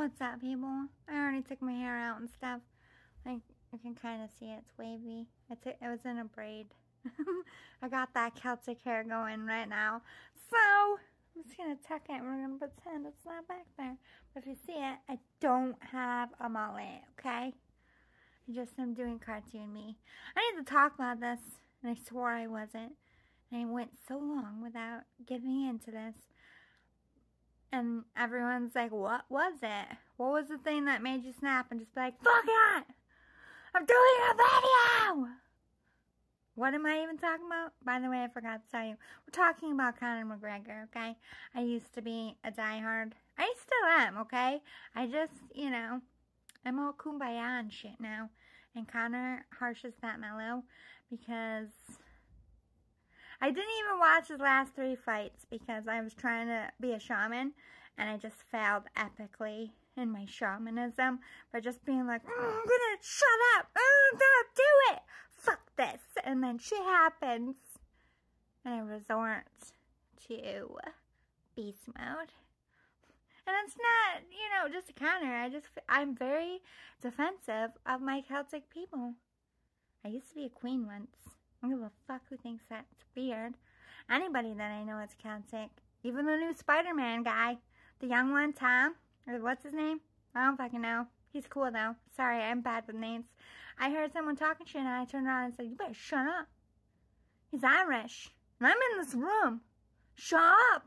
What's up, people? I already took my hair out and stuff. Like, you can kind of see it's wavy. It, it was in a braid. I got that Celtic hair going right now. So, I'm just going to tuck it. and We're going to pretend it's not back there. But if you see it, I don't have a mullet, okay? I just am doing cartoon me. I need to talk about this, and I swore I wasn't. And I went so long without giving into this. And everyone's like, what was it? What was the thing that made you snap and just be like, fuck it! I'm doing a video! What am I even talking about? By the way, I forgot to tell you. We're talking about Conor McGregor, okay? I used to be a diehard. I still am, okay? I just, you know, I'm all kumbaya and shit now. And Conor harshes that mellow because I didn't even watch his last three fights because I was trying to be a shaman and I just failed epically in my shamanism by just being like, mm, I'm gonna shut up, mm, don't do it, fuck this. And then shit happens and I resort to beast mode. And it's not, you know, just a counter. I just, I'm very defensive of my Celtic people. I used to be a queen once. I don't give a fuck who thinks that's weird. Anybody that I know is Celtic. Even the new Spider-Man guy. The young one, Tom. Or what's his name? I don't fucking know. He's cool though. Sorry, I'm bad with names. I heard someone talking shit and I turned around and said, you better shut up. He's Irish. And I'm in this room. Shut up.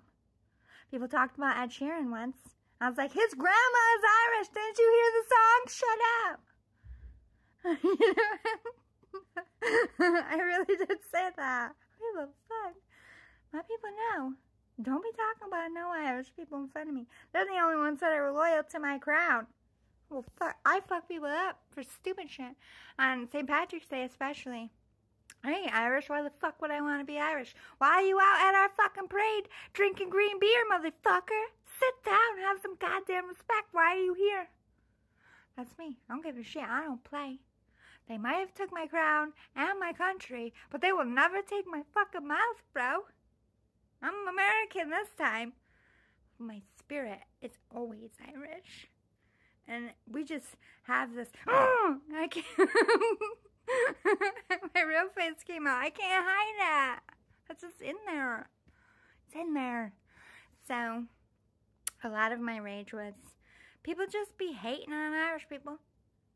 People talked about Ed Sheeran once. I was like, his grandma is Irish. Didn't you hear the song? Shut up. you know? I really did say that. Who the fuck? My people know. Don't be talking about no Irish people in front of me. They're the only ones that are loyal to my crowd. Well, fuck, I fuck people up for stupid shit. On St. Patrick's Day especially. I ain't Irish. Why the fuck would I want to be Irish? Why are you out at our fucking parade drinking green beer, motherfucker? Sit down have some goddamn respect. Why are you here? That's me. I don't give a shit. I don't play. They might have took my crown and my country, but they will never take my fucking mouth, bro. I'm American this time. My spirit is always Irish. And we just have this, oh, I can't, my real face came out. I can't hide that. That's just in there. It's in there. So, a lot of my rage was, people just be hating on Irish people,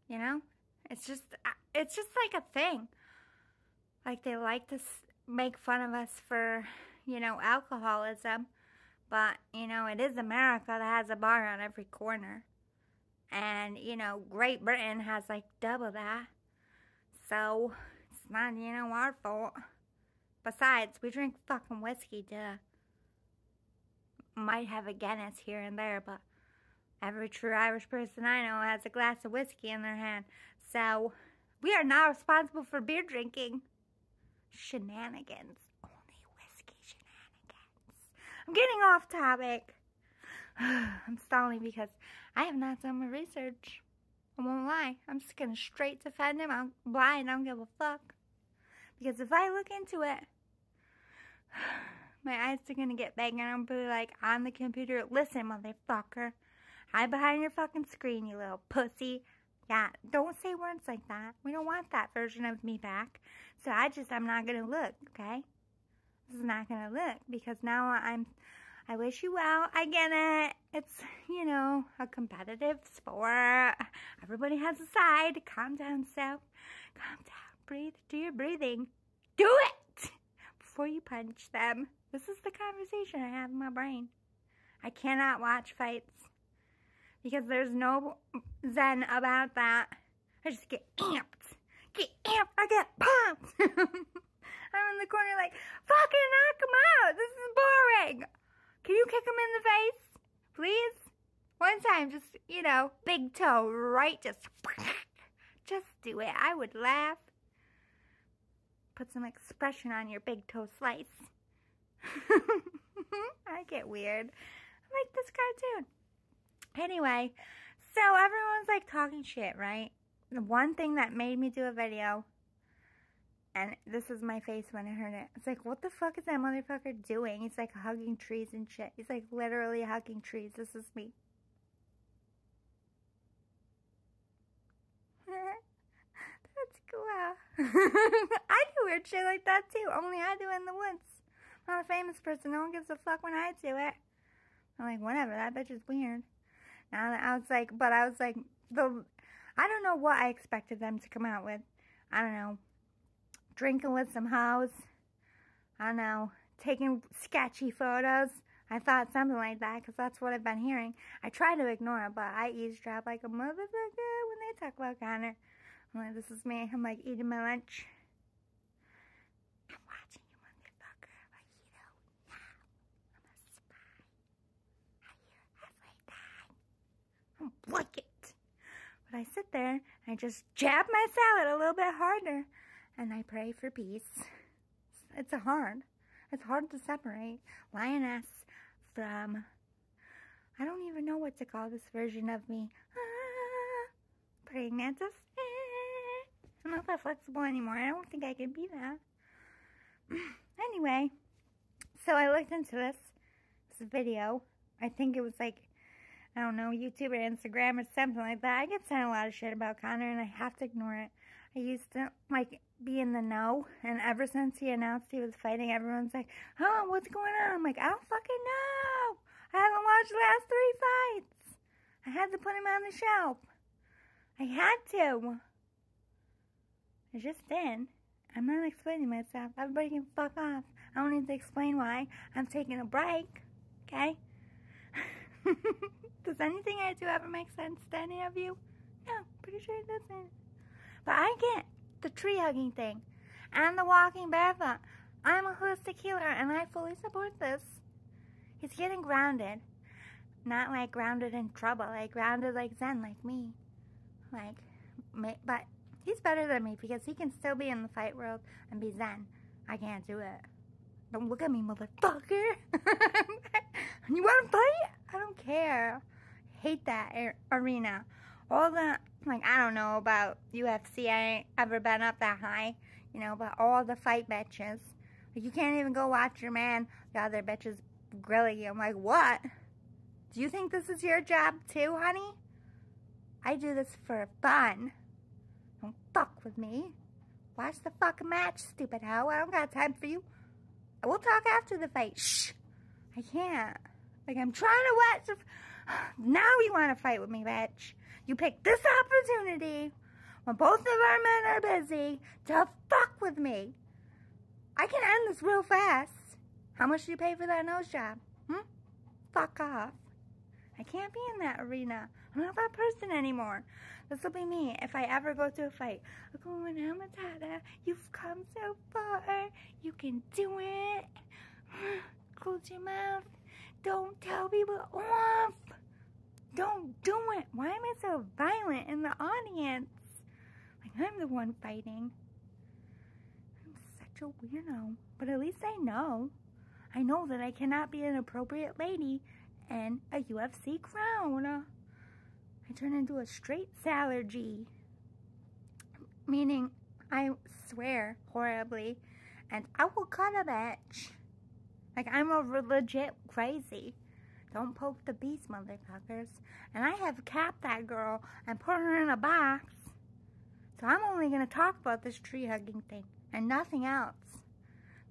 you know? It's just, uh, it's just like a thing. Like they like to make fun of us for, you know, alcoholism. But, you know, it is America that has a bar on every corner. And, you know, Great Britain has like double that. So, it's not, you know, our fault. Besides, we drink fucking whiskey, duh. Might have a Guinness here and there, but Every true Irish person I know has a glass of whiskey in their hand. So, we are not responsible for beer drinking. Shenanigans. Only whiskey shenanigans. I'm getting off topic. I'm stalling because I have not done my research. I won't lie. I'm just going to straight defend him. I'm blind. I don't give a fuck. Because if I look into it, my eyes are going to get big and I'm going to be like on the computer. Listen, motherfucker. Hide behind your fucking screen, you little pussy. Yeah, don't say words like that. We don't want that version of me back. So I just, I'm not going to look, okay? This is not going to look because now I'm, I wish you well. I get it. It's, you know, a competitive sport. Everybody has a side. Calm down, self. Calm down. Breathe. Do your breathing. Do it! Before you punch them. This is the conversation I have in my brain. I cannot watch fights because there's no zen about that. I just get amped. Get amped. I get pumped. I'm in the corner like, fucking knock him out. This is boring. Can you kick him in the face? Please? One time, just, you know, big toe, right? Just, just do it. I would laugh. Put some expression on your big toe slice. I get weird. I like this cartoon. Anyway, so everyone's like talking shit, right? The one thing that made me do a video, and this is my face when I heard it. It's like, what the fuck is that motherfucker doing? He's like hugging trees and shit. He's like literally hugging trees. This is me. That's cool. I do weird shit like that too, only I do it in the woods. I'm not a famous person. No one gives a fuck when I do it. I'm like, whatever, that bitch is weird. Now I was like, but I was like, the, I don't know what I expected them to come out with. I don't know, drinking with some hoes. I don't know, taking sketchy photos. I thought something like that because that's what I've been hearing. I try to ignore it, but I eavesdrop like a motherfucker when they talk about Conor. I'm like, this is me. I'm like eating my lunch. I'm watching you, motherfucker. Like, you know, now. I'm a spy. I hear everything. I'm like it. But I sit there I just jab my salad a little bit harder and I pray for peace. It's a hard. It's hard to separate lioness from, I don't even know what to call this version of me. Ah, praying mantis. I'm not that flexible anymore. I don't think I can be that. anyway, so I looked into this, this video. I think it was like, I don't know, YouTube or Instagram or something like that. I get sent a lot of shit about Conor and I have to ignore it. I used to, like, be in the know, and ever since he announced he was fighting, everyone's like, oh, what's going on? I'm like, I don't fucking know. I haven't watched the last three fights. I had to put him on the shelf. I had to. I just did. I'm not explaining myself. Everybody can fuck off. I don't need to explain why I'm taking a break. Okay? Does anything I do ever make sense to any of you? No, pretty sure it doesn't. But I get the tree hugging thing and the walking barefoot. I'm a holistic healer and I fully support this. He's getting grounded. Not like grounded in trouble, like grounded like Zen, like me. Like, but He's better than me because he can still be in the fight world and be zen. I can't do it. Don't look at me, motherfucker. you want to fight? I don't care. hate that arena. All the, like, I don't know about UFC. I ain't ever been up that high, you know, but all the fight bitches. Like, you can't even go watch your man. The other bitches grilling you. I'm like, what? Do you think this is your job too, honey? I do this for fun. Don't fuck with me. Watch the fucking match, stupid hoe. I don't got time for you. We'll talk after the fight. Shh. I can't. Like, I'm trying to watch. Now you want to fight with me, bitch. You picked this opportunity when both of our men are busy to fuck with me. I can end this real fast. How much do you pay for that nose job? Hmm? Fuck off. I can't be in that arena. I'm not that person anymore. This will be me if I ever go to a fight. Matata, you've come so far. You can do it. Close your mouth. Don't tell people off. Don't do it. Why am I so violent in the audience? Like I'm the one fighting. I'm such a weirdo. But at least I know. I know that I cannot be an appropriate lady and a UFC crown. I turn into a straight Salergy. Meaning, I swear horribly, and I will cut a bitch. Like, I'm a legit crazy. Don't poke the beast, motherfuckers. And I have capped that girl and put her in a box. So I'm only going to talk about this tree hugging thing and nothing else.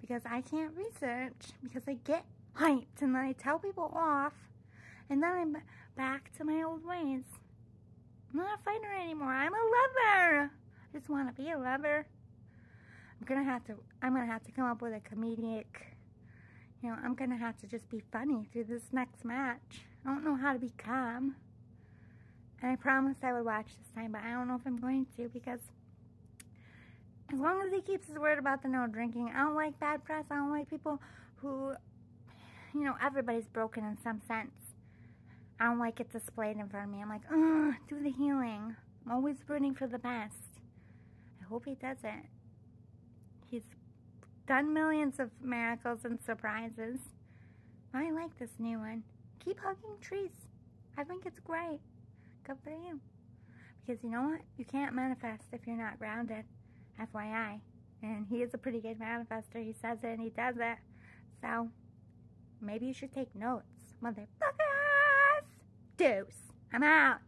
Because I can't research. Because I get hyped and then I tell people off. And then I'm back to my old ways. I'm not a fighter anymore. I'm a lover. I just want to be a lover. I'm gonna have to. I'm gonna have to come up with a comedic. You know, I'm gonna have to just be funny through this next match. I don't know how to be calm. And I promised I would watch this time, but I don't know if I'm going to because as long as he keeps his word about the no drinking, I don't like bad press. I don't like people who, you know, everybody's broken in some sense. I don't like it displayed in front of me. I'm like, ugh, do the healing. I'm always rooting for the best. I hope he does it. He's done millions of miracles and surprises. I like this new one. Keep hugging trees. I think it's great. Good for you. Because you know what? You can't manifest if you're not grounded. FYI. And he is a pretty good manifester. He says it and he does it. So, maybe you should take notes. motherfuckers. Deuce. I'm out.